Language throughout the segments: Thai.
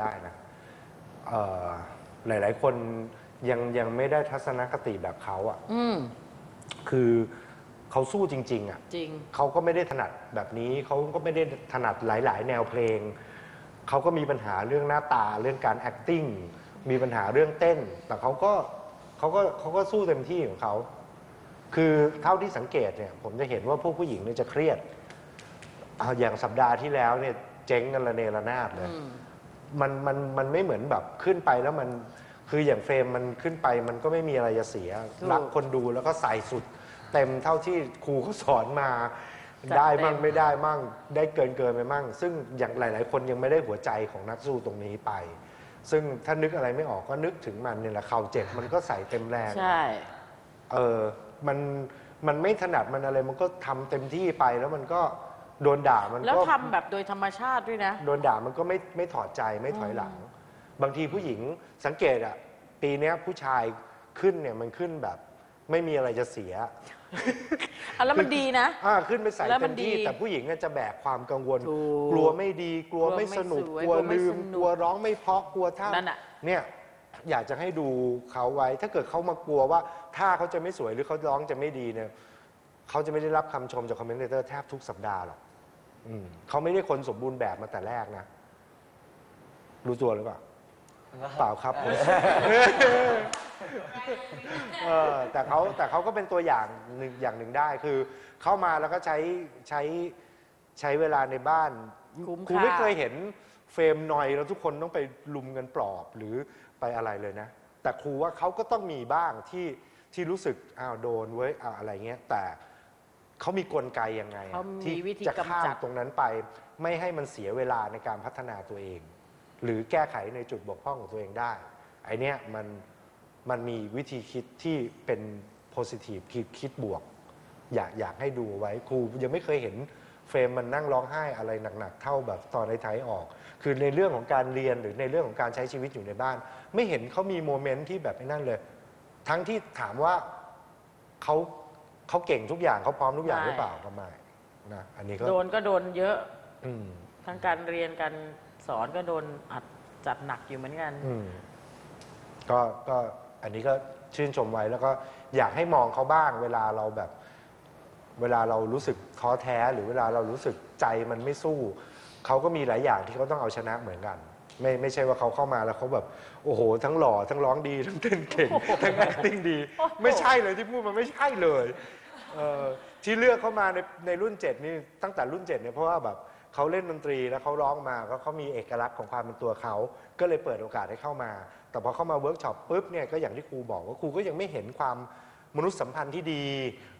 ได้นะเอ่อหลาย ๆ คนยังยังไม่ได้ทัศนคติแบบเขาอะ่ะอืมคือเขาสู้จริง ๆอะ่ะจริง เขาก็ไม่ได้ถนัดแบบนี้เขาก็ไม่ได้ถนัดหลาย ๆ แนวเพลง เขาก็มีปัญหาเรื่องหน้าตาเรื่องการ acting มีปัญหาเรื่องเต้น แต่เขาก็เขาก็เขาก็สู้เต็มที่ของเขา คือเท่าที่สังเกตเนี่ยผมจะเห็นว่าพวกผู้หญิงเนี่ยจะเครียดเอาอย่างสัปดาห์ที่แล้วเนี่ยเจ๊งกันระเนระนาดเลย อืม มันมันมันไม่เหมือนแบบขึ้นไปแล้วมันคืออย่างเฟรมมันขึ้นไปมันก็ไม่มีอะไรจะเสียถูกรักคนดูแล้วก็ใส่สุด เต็มเท่าที่ครูเขาสอนมา จัดได้มั่งเต็ม ไม่ได้มั่งได้เกินเกินไปมั่ง ซึ่งอย่างหลาย ๆ คนยังไม่ได้หัวใจของนักสู้ตรงนี้ไป ซึ่งถ้านึกอะไรไม่ออกก็นึกถึงมันเนี่ยแหละเข่าเจ็บมันก็ใส่เต็มแรง ใช่ เออ มัน มันไม่ถนัดมันอะไร มันก็ทำเต็มที่ไปแล้วมันก็ โดนด่ามันแล้วก็ทำแบบโดยธรรมชาติด้วยนะ โดนด่ามันก็ไม่ไม่ถอดใจไม่ถอยหลัง บางทีผู้หญิงสังเกตอะปีเนี้ยผู้ชายขึ้นเนี่ยมันขึ้นแบบ ไม่มีอะไรจะเสีย อะแล้วมันดีนะ อ่าขึ้นไปใส่แล้วมัเต็นมที่ดีแต่ผู้หญิงอะจะแบกความกังวล ถูกกลัวไม่ดีกลัวไม่สนุกกลัวไม่สวยกลัวกลัวไม่ลืมสนุกกลัวร้องไม่เพราะกลัวท่านั่นน่ะ เนี่ยอยากจะให้ดูเขาไว้ ถ้าเกิดเขามากลัวว่าท่าเขาจะไม่สวยหรือเขาร้องจะไม่ดีเนี่ย เขาจะไม่ได้รับคำชมจากคอมเมนเตอร์แทบทุกสัปดาห์หรอกอืมเขาไม่ได้คนสมบูรณ์แบบมาแต่แรกนะ รู้ตัวหรือเปล่า เปล่าครับเออแต่เขาแต่เขาก็เป็นตัวอย่างหนึ่งอย่างหนึ่งได้คือ เข้ามาแล้วก็ใช้ใช้ใช้เวลาในบ้านคุ้มครูค่าไม่เคยเห็นเฟรมหน่อยแล้วทุกคนต้องไปลุมกันปลอบหรือไปอะไรเลยนะ แต่ครูว่าเขาก็ต้องมีบ้างที่ที่รู้สึกอ้าวโดนเว้ยอ้าวอะไรเงี้ยแต่ เขามีกลไกยังไงอะเขามีที่วิธีจะข้ามกำจัดตรงนั้นไป ไม่ให้มันเสียเวลาในการพัฒนาตัวเอง หรือแก้ไขในจุดบกพร่องของตัวเองได้ไอเนี้ยมันมันมีวิธีคิดที่เป็น positive คิดคิดบวก อยากอยากให้ดูไว้ครูยังไม่เคยเห็นเฟรมมันนั่งร้องไห้อะไรหนักๆ เท่าแบบตอนในไทยออก คือในเรื่องของการเรียนหรือในเรื่องของการใช้ชีวิตอยู่ในบ้าน ไม่เห็นเขามีโมเมนต์ที่แบบไอ้นั่นเลย ทั้งที่ถามว่าเขา เขาเก่งทุกอย่างเขาพร้อมทุกอย่างไม่หรือเปล่าก็ไม่นะอันนี้ก็โดนก็โดนเยอะอืมทั้งการเรียนการสอนก็โดนอัดจัดหนักอยู่เหมือนกัน อืมก็ก็อันนี้ก็ชื่นชมไว้แล้วก็อยากให้มองเขาบ้าง เวลาเราแบบ เวลาเรารู้สึกท้อแท้หรือเวลาเรารู้สึกใจมันไม่สู้ เขาก็มีหลายอย่างที่เขาต้องเอาชนะเหมือนกัน ไม่ไม่ใช่ว่าเขาเข้ามาแล้วเขาแบบโอ้โห ทั้งหล่อทั้งร้องดีทั้งเต้นเก่งทั้ง acting ดี ไม่ใช่เลยที่พูดมันไม่ใช่เลย เออที่เลือกเข้ามาในในรุ่นเจ็ดนี่ตั้งแต่รุ่นเจ็ดเนี่ยเพราะว่าแบบเขาเล่นดนตรีแล้วเขาร้องมาก็เขามีเอกลักษณ์ของความเป็นตัวเขา ก็เลยเปิดโอกาสให้เข้ามา แต่พอเข้ามาเวิร์กช็อปปุ๊บเนี่ยก็อย่างที่ครูบอกว่าครูก็ยังไม่เห็นความมนุษยสัมพันธ์ที่ดี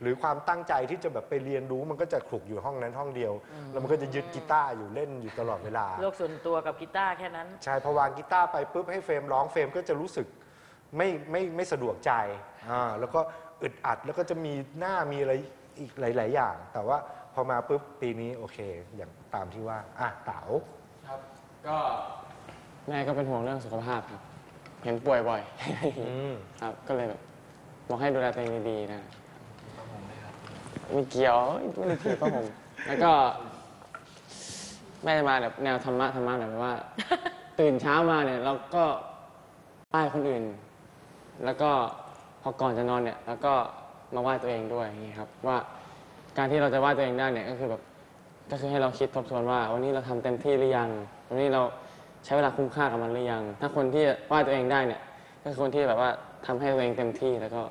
หรือความตั้งใจที่จะแบบไปเรียนรู้มันก็จะขลุกอยู่ห้องนั้นห้องเดียว แล้วมันก็จะยึดกีตาร์อยู่เล่นอยู่ตลอดเวลา โลกส่วนตัวกับกีตาร์แค่นั้น ใช่พอวางกีตาร์ไปปุ๊บให้เฟรมร้องเฟรมก็จะรู้สึกไม่ไม่ไม่สะดวกใจอ่าแล้วก็ อึดอัดแล้วก็จะมีหน้ามีอะไรอีกหลาย ๆ อย่าง แต่ว่าพอมาปุ๊บปีนี้โอเค อย่างตามที่ว่าอะเต๋าครับ ก็แม่ก็เป็นห่วงเรื่องสุขภาพครับ เห็นป่วยบ่อย อืม ครับ ก็เลยแบบบอกให้ดูแลตัวเองดีๆนะไม่เกี่ยวไม่ได้ถีบพระผม แล้วก็แม่จะมาแบบแนวธรรมะธรรมะแบบว่า ตื่นเช้ามาเนี่ย เราก็ไหว้คนอื่น แล้วก็ พอก่อนจะนอนเนี่ยแล้วก็มาไหว้ตัวเองด้วยอย่างนี้ครับว่าการที่เราจะไหว้ตัวเองได้เนี่ยก็คือแบบก็คือให้เราคิดทบทวนว่า วันนี้เราทำเต็มที่หรือยัง วันนี้เราใช้เวลาคุ้มค่ากับมันหรือยัง ถ้าคนที่ไหว้ตัวเองได้เนี่ยก็คือคนที่แบบว่าทำให้ตัวเองเต็มที่แล้วก็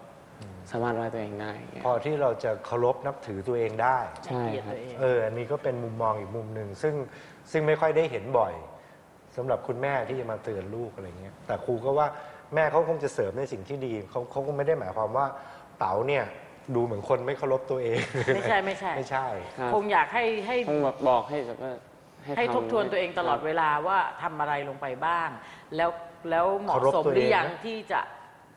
สามารถไหว้ตัวเองได้อย่างเงี้ยพอที่เราจะเคารพนับถือตัวเองได้ใช่เกลียดครับตัวเองเอออันนี้ก็เป็นมุมมองอีกมุมหนึ่งซึ่งซึ่งไม่ค่อยได้เห็นบ่อยสำหรับคุณแม่ที่จะมาเตือนลูกอะไรเงี้ยแต่ครูก็ว่า แม่เขาคงจะเสริมในสิ่งที่ดีเขาเขาคงไม่ได้หมายความว่าเต๋าเนี่ยดูเหมือนคนไม่เคารพตัวเองไม่ใช่ไม่ใช่ ไม่ใช่ ครับคงอยากให้ให้คงแบบบอกให้แบบว่าให้ำทบทวนตัวเองตลอดเวลาว่าทำอะไรลงไปบ้าง แล้วแล้วเหมาะเคารพสมตัวหรือเองยังนะที่จะ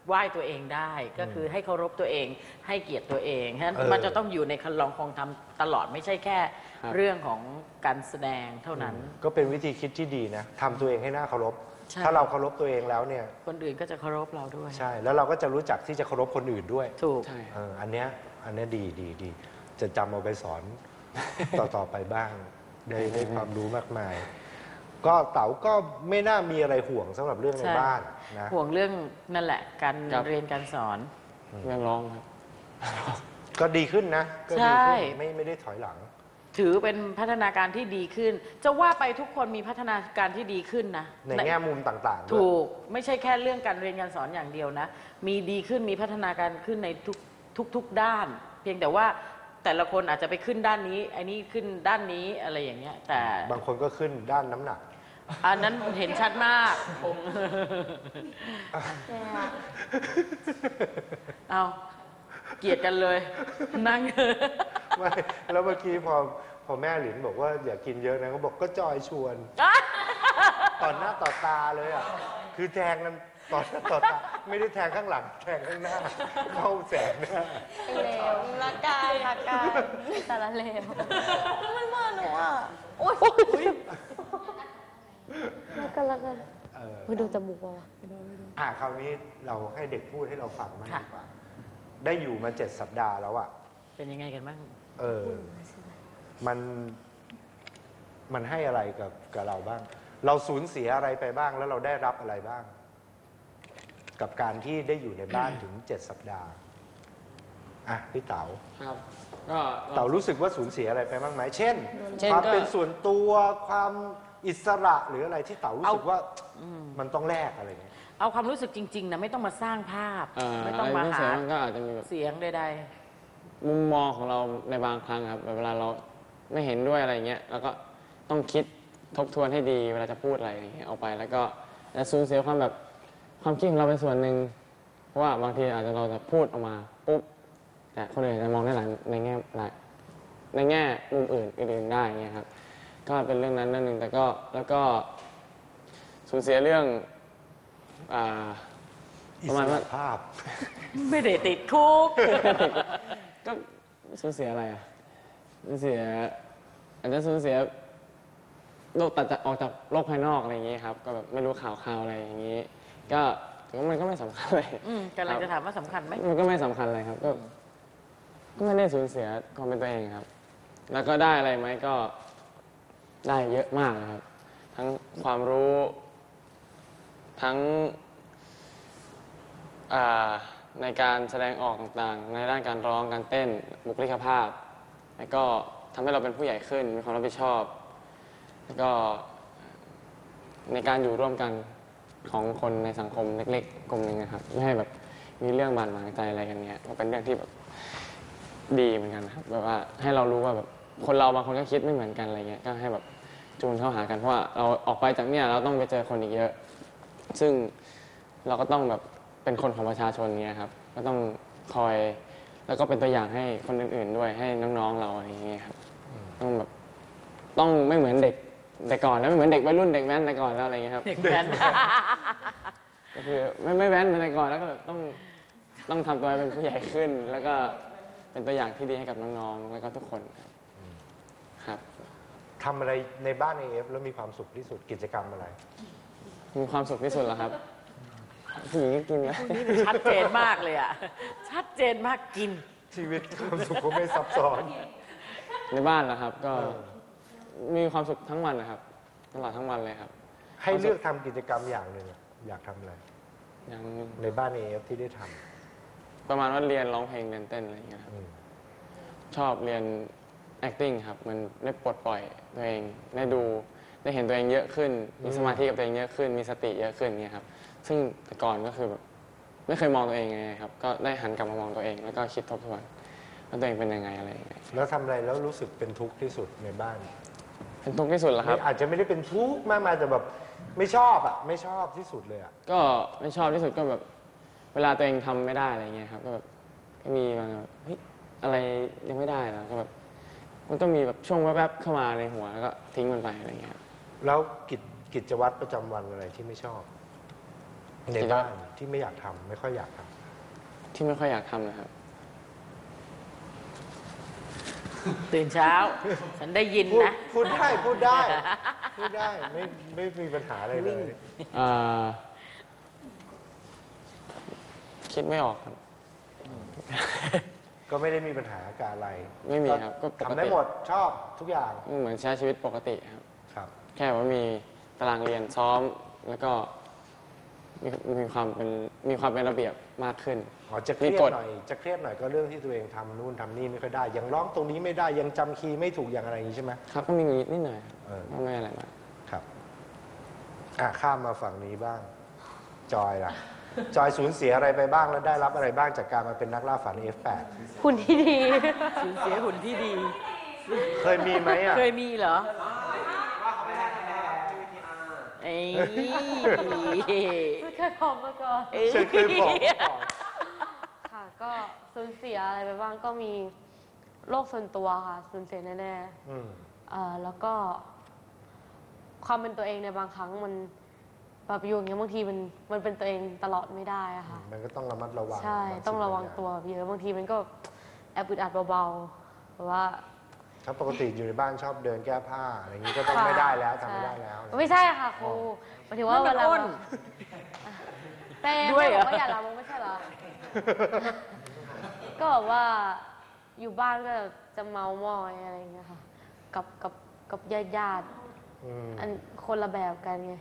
ไหว้ตัวเองได้ ก็คือให้เคารพตัวเองให้เกียรติตัวเองฉะนั้นเออ มันจะต้องอยู่ในคันลองคองทำตลอดไม่ใช่แค่ครับ เรื่องของการแสดงเท่านั้น ก็เป็นวิธีคิดที่ดีนะทำตัวเองให้น่าเคารพ ใช่ ถ้าเราเคารพตัวเองแล้วเนี่ยคนอื่นก็จะเคารพเราด้วย ใช่ แล้วเราก็จะรู้จักที่จะเคารพคนอื่นด้วยถูก ใช่เอออันเนี้ยอันเนี้ยดีดีดี จะจำเอาไปสอน ต่อต่อไปบ้างได้ได้ความรู้มากมาย ก็เต๋าก็ไม่น่ามีอะไรห่วงสำหรับเรื่องในใช่ บ้านนะ ห่วงเรื่องนั่นแหละ การครับ เรียนการสอน เรื่องร้องครับ ก็ดีขึ้นนะ ก็ดีใช่ขึ้นไม่ไม่ได้ถอยหลัง ถือเป็นพัฒนาการที่ดีขึ้น จะว่าไปทุกคนมีพัฒนาการที่ดีขึ้นนะในแง่มุมต่างๆด้วยถูกไม่ใช่แค่เรื่องการเรียนการสอนอย่างเดียวนะ มีดีขึ้นมีพัฒนาการขึ้นในทุกทุกทุกด้าน เพียงแต่ว่าแต่ละคนอาจจะไปขึ้นด้านนี้ไอ้นี่ขึ้นด้านนี้อะไรอย่างเงี้ย แต่บางคนก็ขึ้นด้านน้ำหนัก อันนั้นเห็นชัดมากเอา เกลียดกันเลย นั่ง ไม่แล้วเมื่อกี้พอพอแม่หลินบอกว่าอย่ากินเยอะนะเขาบอกก็จอยชวนต่อหน้าต่อตาเลยอะคือแทงกันต่อหน้าต่อตาไม่ได้แทงข้างหลัง แทงข้างหน้า เข้าแสงหน้าเลวละกันละกันแต่ละเลวมันมาหนูอะโอ๊ยละกันละกันเออไปดูจมูกว่ะ อะคราวนี้เราให้เด็กพูดให้เราฟังมากค่ะดีกว่า ได้อยู่มาเจ็ดสัปดาห์แล้วอะเป็นยังไงกันบ้าง เออ มัน มันให้อะไรกับกับเราบ้าง เราสูญเสียอะไรไปบ้าง แล้วเราได้รับอะไรบ้าง กับการที่ได้อยู่ในบ้านถึงเจ็ดสัปดาห์ อะพี่เต๋า ครับ ก็ เต๋ารู้สึกว่าสูญเสียอะไรไปบ้างไหม เช่น เช่นความก็เป็นส่วนตัว ความอิสระหรืออะไรที่เต๋ารู้สึกว่า มันต้องแลกอะไรเงี้ย เอาความรู้สึกจริงๆนะไม่ต้องมาสร้างภาพเอ่อไม่ต้องมาะไรที่หาเสียมันก็อาจจะมีแบบเสียงใดมุมมองของเราในบางครั้งครับแบบเวลาเราไม่เห็นด้วยอะไรเงี้ยเราก็ต้องคิดทบทวนให้ดีเวลาจะพูดอะไรอย่างเงี้ยออกไป แล้วก็จะสูญเสียความแบบความคิดของเราเป็นส่วนหนึ่งเพราะว่าบางทีอาจจะเราจะพูดออกมาปุ๊บแต่คนอื่นจะมองได้หลายในแง่หลายในแง่มุมอื่นอื่นๆได้เงี้ยครับ ก็เป็นเรื่องนั้นเรื่องหนึ่งแต่ก็แล้วก็สูญเสียเรื่อง อ่า อิประสมาณระว่าภาพๆไม่ได้ติดคุก ก็สูญเสียอะไรอะสูญเสียอาจจะสูญเสียโลกตัดจากออกจากโลกภายนอกอะไรอย่างงี้ครับ ก็แบบไม่รู้ข่าวข่าวอะไรอย่างงี้ ก็ถือว่ามันก็ไม่สำคัญเลยอืมกำลังจะถามว่าสำคัญไหม มันก็ไม่สำคัญเลยครับ ก็ก็ไม่ได้สูญเสียความเป็นตัวเองครับ แล้วก็ได้อะไรไหมก็ได้เยอะมากเลยครับ ทั้งความรู้ ทั้งในการแสดงออกต่างๆ ในด้านการร้องการเต้นบุคลิกภาพ แล้วก็ทำให้เราเป็นผู้ใหญ่ขึ้น มีความรับผิดชอบ แล้วก็ในการอยู่ร่วมกันของคนในสังคมเล็กๆกลุ่มหนึ่งนะครับไม่ให้แบบมีเรื่องบาดหมางใจอะไรกันเนี้ยก็เป็นเรื่องที่แบบดีเหมือนกันครับแบบว่าให้เรารู้ว่าแบบคนเราบางคนก็คิดไม่เหมือนกันอะไรเงี้ยก็ให้แบบจูนเข้าหากันเพราะว่าเราออกไปจากเนี่ยเราต้องไปเจอคนอีกเยอะ ซึ่งเราก็ต้องแบบเป็นคนของประชาชนเนี่ยครับ ก็ต้องคอยแล้วก็เป็นตัวอย่างให้คนอื่นๆด้วยให้น้องๆเราอะไรอย่างเงี้ยครับต้องแบบต้องไม่เหมือนเด็กแต่ก่อนแล้วไม่เหมือนเด็กวัยรุ่นเด็กแว้นแต่ก่อนแล้วอะไรอย่างเงี้ยครับเด็กแว้นก็คือไม่ไม่แว้นเหมือนแต่ก่อนแล้วก็แบบต้องต้องทำตัวให้เป็นผู้ใหญ่ขึ้น แล้วก็เป็นตัวอย่างที่ดีให้กับน้องๆแล้วก็ทุกคนครับครับทำอะไรในบ้านเอฟแล้วมีความสุขที่สุดกิจกรรมอะไร มีความสุขที่สุดแล้วครับผู้หญิงก็กินนะนี่มันชัดเจนมากเลยอะ ชัดเจนมากกิน ชีวิตความสุขก็ไม่ซับซ้อน ในบ้านแล้วครับ ก็เออมีความสุขทั้งวันนะครับตลอดทั้งวันเลยครับ ให้เลือกทำกิจกรรมอย่างหนึ่งอะอยากทำอะไรอย่างในบ้านเอฟที่ได้ทประมาณว่าเรียนร้องเพลงเรียนเต้นอะไรอย่างเงี้ยครับำอืมชอบเรียน acting ครับ มันได้ปลดปล่อยตัวเอง ได้ดู ได้เห็นตัวเองเยอะขึ้น มีสมาธิกับตัวเองเยอะขึ้น มีสติเยอะขึ้นเนี่ยครับ ซึ่งแต่ก่อนก็คือแบบไม่เคยมองตัวเองไงครับ ก็ได้หันกลับมามองตัวเอง แล้วก็คิดทบทวนว่าตัวเองเป็นยังไงอะไรยังไงแล้วทำอะไรแล้วรู้สึกเป็นทุกข์ที่สุดในบ้านเป็นทุกข์ที่สุดแล้วครับไม่อาจจะไม่ได้เป็นทุกข์มากมายแต่แบบไม่ชอบอะไม่ชอบที่สุดเลยอะก็ไม่ชอบที่สุดก็แบบ เวลาตัวเองทำไม่ได้อะไรเงี้ยครับ ก็แบบก็มีบางแบบเฮ้ยอะไรยังไม่ได้แล้วก็แบบมันก็มีแบบช่วงแวบๆเข้ามาในหัวแล้วก็ทิ้งมันไปอะไรเงี้ยครับ แล้วกิจกิจวัตรประจำวันอะไรที่ไม่ชอบ ในบ้านที่ไม่อยากทำไม่ค่อยอยากทำที่ไม่ค่อยอยากทำนะครับ ตื่นเช้า ฉันได้ยินพูดนะ พูดได้พูดได้พูดได้ไม่ไม่มีปัญหาอะไรเลยอ่า คิดไม่ออกครับ ก็ไม่ได้มีปัญหากับอะไรไม่มีครับก็ปกติ ทำได้หมดชอบทุกอย่าง เหมือนใช้ชีวิตปกติครับครับ แค่ว่ามีแฟตารางเรียนซ้อม แล้วก็มีมีความเป็นมีความเป็นระเบียบมากขึ้น อ๋อจะเครียมีดกฎหน่อยจะเครียดหน่อยก็เรื่องที่ตัวเองทำนู่นทำนี่ไม่ค่อยได้ยังร้องตรงนี้ไม่ได้ยังจำคีย์ไม่ถูกอย่างอะไรอย่างนี้ใช่ไหม ครับก็มีนิดหน่อยเออ ก็ไม่อะไรมากครับอะข้ามมาฝั่งนี้บ้าง จอยล่ะ จอยสูญเสียอะไรไปบ้างแล้วได้รับอะไรบ้างจากการมาเป็นนักล่าฝัน F8 หุ่นที่ดี สูญเสียหุ่นที่ดี เคยมีไหมอะเคยมีเหรอ เอ้ยไม่เคยพร้อมมาก่อนเอ้ยฉันเคยบอกก่อนค่ะก็สูญเสียอะไรไปบ้างก็มีโรคส่วนตัวค่ะสูญเสียแน่อืมๆเอ่อแล้วก็ ความเป็นตัวเองในบางครั้งมันแบบอยู่อย่างเงี้ยบางทีมันมันเป็นตัวเองตลอดไม่ได้อะค่ะ มันก็ต้องระมัดระวังใช่บาสิ่ต้องระวังบาย่าตัวเยอะบางทีมันก็แอบอึดอัดเบาๆแบบว่า ถ้าปกติอยู่ในบ้านชอบเดินแก้ผ้าอะไรอย่างนี้ก็ต้องไม่ได้แล้วทำไม่ได้แล้วใช่ไม่ใช่ค่ะครูหมายถึงว่าเวลาอ้นแต่ด้วยเหรอแม่บอกว่าอย่าละมึงไม่ใช่เหรอ ก็แบบว่าอยู่บ้านก็จะเมามอยอะไรอย่างเงี้ยค่ะ กับกับกับญาติญาติอืม ๆอันคนละแบบกันไง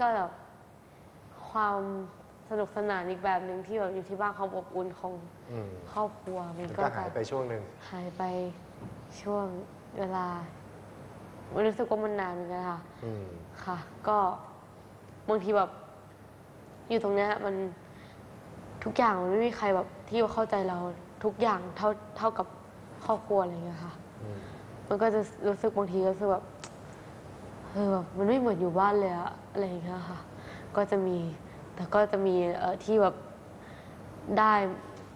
ก็แบบความสนุกสนานอีกแบบหนึ่งที่แบบอยู่ที่บ้านความอบอุ่นของอืมครอบครัวมันมันก็ก็จะหายไปช่วงหนึ่งหายไป ช่วงเวลาไม่รู้สึกว่ามันนานเหมือนกันค่ะ อืมค่ะ ก็บางทีแบบ อยู่ตรงเนี้ยมันทุกอย่างมันไม่มีใครแบบที่เข้าใจเราทุกอย่างเท่าเท่ากับครอบครัวอะไรอย่างเงี้ยค่ะ อืมมันก็จะรู้สึกบางทีก็รู้สึกแบบเออแบบมันไม่เหมือนอยู่บ้านเลยอะอะไรอย่างเงี้ยค่ะ ก็จะมีแต่ก็จะมีเออที่แบบได้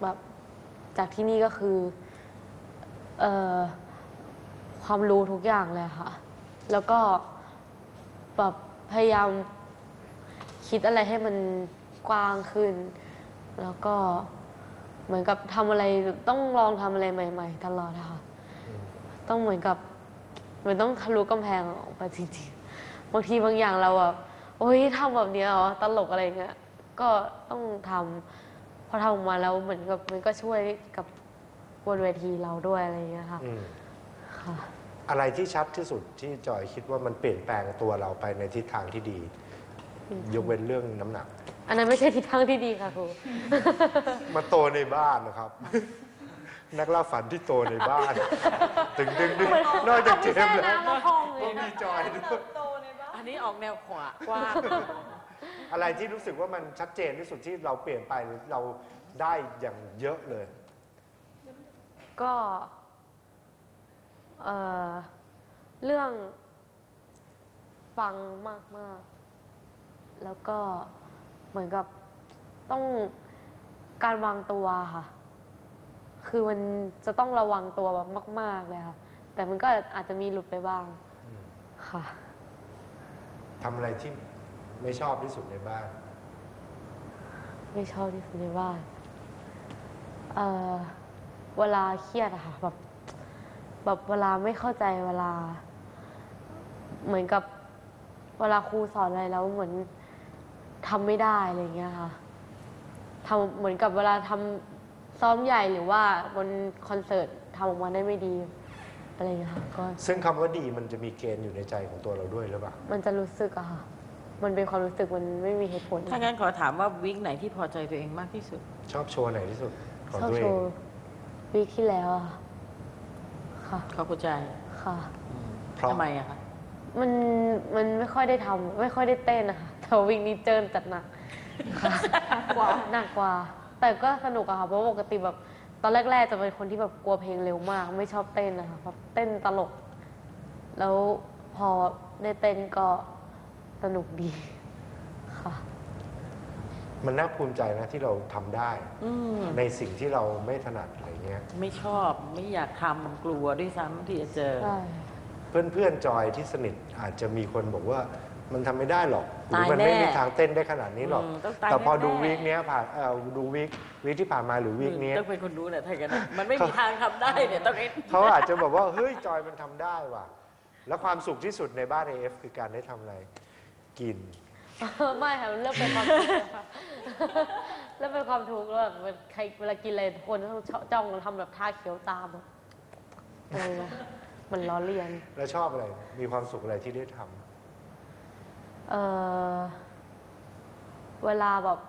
แบบจากที่นี่ก็คือ เออ ความรู้ทุกอย่างเลยค่ะ แล้วก็แบบพยายามคิดอะไรให้มันกว้างขึ้น แล้วก็เหมือนกับทำอะไรต้องลองทำอะไรใหม่ ๆ ตลอดอะค่ะต้องเหมือนกับเหมันต้องทะลุกำแพงออกไปจริงๆบางทีบางอย่างเราแบบโอ้ยทำแบบเนี้ยเหรอตลกอะไรเงี้ยก็ต้องทำพอทำออกมาแล้วเหมือนกับมันก็ช่วยกับบนเวทีเราด้วยอะไรเงี้ยค่ะ อืมค่ะอะไรที่ชัดที่สุดที่จอยคิดว่ามันเปลี่ยนแปลงตัวเราไปในทิศทางที่ดี ยกเว้นเรื่องน้ำหนัก อันนั้นไม่ใช่ทิศทางที่ดีค่ะครู มาโตในบ้านนะครับ นักล่าฝันที่โตในบ้านตึงดึงดึงนอกจากเจมส์แล้วน้ำมาพองเลก็ยมีจอยด้วยอันนี้ออกแนวขวากว้างอะไรที่รู้สึกว่ามันชัดเจนที่สุดที่เราเปลี่ยนไปหรือเราได้อย่างเยอะเลย ก็ เอ่อเรื่องฟังมากๆแล้วก็เหมือนกับต้องการวางตัวค่ะ คือมันจะต้องระวังตัวแบบมาก ๆเลยค่ะ แต่มันก็อาจจะมีหลุดไปบ้างค่ะ ทำอะไรที่ไม่ชอบที่สุดในบ้าน ไม่ชอบที่สุดในบ้านเอ่อเวลาเครียดอะค่ะแบบ แบบเวลาไม่เข้าใจเวลา เหมือนกับเวลาครูสอนอะไรแล้วเหมือนทำไม่ได้อะไรอย่างเงี้ยค่ะทำเหมือนกับเวลาทำซ้อมใหญ่หรือว่าบนคอนเสิร์ตทำออกมาได้ไม่ดีอะไรอย่างเงี้ยค่ะก็ซึ่งคำว่าดีมันจะมีเกณฑ์อยู่ในใจของตัวเราด้วยหรือเปล่ามันจะรู้สึกอะค่ะ มันเป็นความรู้สึกมันไม่มีเหตุผลถ้างั้นขอถามว่าวิกไหนที่พอใจตัวเองมากที่สุด ชอบโชว์ไหนที่สุดของชอบตัวเอโชงว์วีคที่แล้วอะค่ะ ขอบคุณใจค่ะ เพราะทำไมอะคะมัน มันไม่ค่อยได้ทำไม่ค่อยได้เต้นนะคะแต่ว่าวิ่งนี้เจินจัดหนักค่ะกว่าหนักกว่า แต่ก็สนุกอะค่ะ เพราะปกติแบบตอนแรก ๆ จะเป็นคนที่แบบกลัวเพลงเร็วมาก ไม่ชอบเต้นนะคะแบบเต้นตลก แล้วพอได้เต้นก็สนุกดีค่ะ มันน่าภูมิใจนะที่เราทำได้อืมในสิ่งที่เราไม่ถนัดอะไร เงี้ยไม่ชอบไม่อยากทำกลัวด้วยซ้ำที่จะเจอ ใช่ เพื่อนเพื่อนๆจอยที่สนิทอาจจะมีคนบอกว่ามันทำไม่ได้หรอกหรืตายมัไม่แน่มีทางเต้นได้ขนาดนี้หรอก อืมต้องตายแต่พอดูแน่ๆ วีคเนี้ยผ่านเอ่อดูวีควีคที่ผ่านมาหรือวีคเนี้ย ต้องเป็นคนรู้แหละถ้าอย่างนั้นนะมันไม่มีทางทำได้เนี่ยต้องไอ้เขาอาจจะบอกว่า เฮ้ย จอยมันทำได้ว่ะ แล้วความสุขที่สุดในบ้านเอฟคือการได้ทำอะไร กิน ไม่ค่ะมันเริ่มเป็นความทุกข์แล้วค่ะเริ่มเป็นความทุกข์แล้วแบบมันใครเวลากินอะไรทุกคนต้องจ้องทำแบบท่าเขียวตามอะอะไรนะมันล้อเลียน แล้วชอบอะไร มีความสุขอะไรที่ได้ทำ เออเวลาแบบ